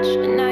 much, and I